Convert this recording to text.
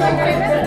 Gracias.